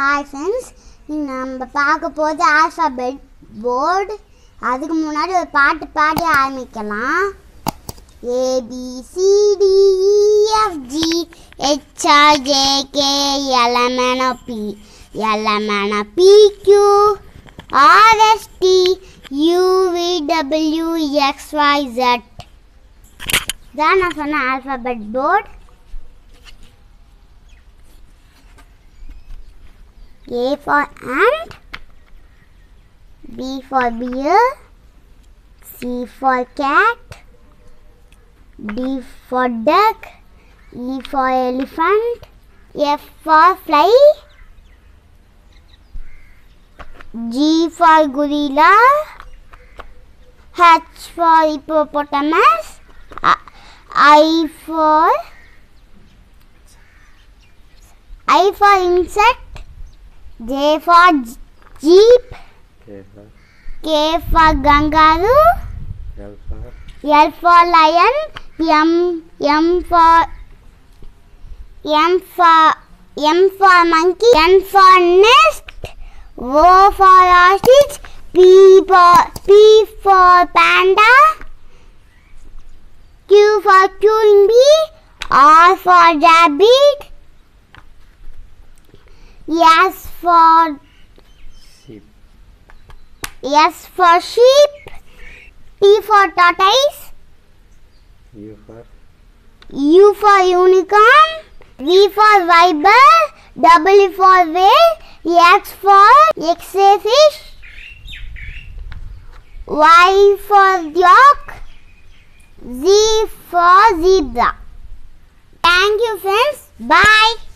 Hi friends நம்ம பார்க்க போது ஆல்ஃபாபெட் போர்டு அதுக்கு முன்னாடி ஒரு பாட்டு பாடி ஆரம்பிக்கலாம். ஏபிசிடிஇஎஃப்ஜி ஹெச்ஆர்ஜேகே எலமெனபி பிக்யூ ஆர்எஸ்டி யூவிடபிள்யூ எக்ஸ்ஒய்செட் இதான் நான் சொன்ன alphabet board A for ant, B for bear, C for cat, D for duck, E for elephant, F for fly, G for gorilla, H for hippopotamus, I for I for insect, J for jeep. K for kangaroo, L for L for lion, M M for M for M for monkey, N for nest, O for ostrich, P for P for panda, Q for queen bee, R for rabbit, S for sheep. Yes for sheep, T for tortoise, U for U for unicorn, V for viper, W for whale, X for X-ray fish, Y for yak, Z for zebra. Thank you friends. Bye.